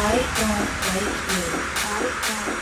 I don't like you. I don't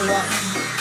me walk.